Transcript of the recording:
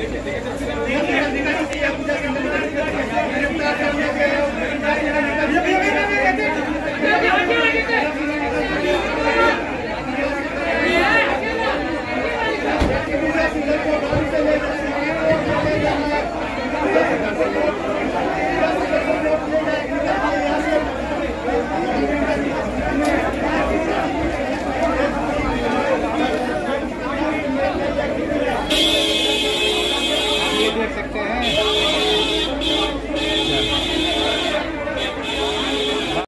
देखिए देखिए हैं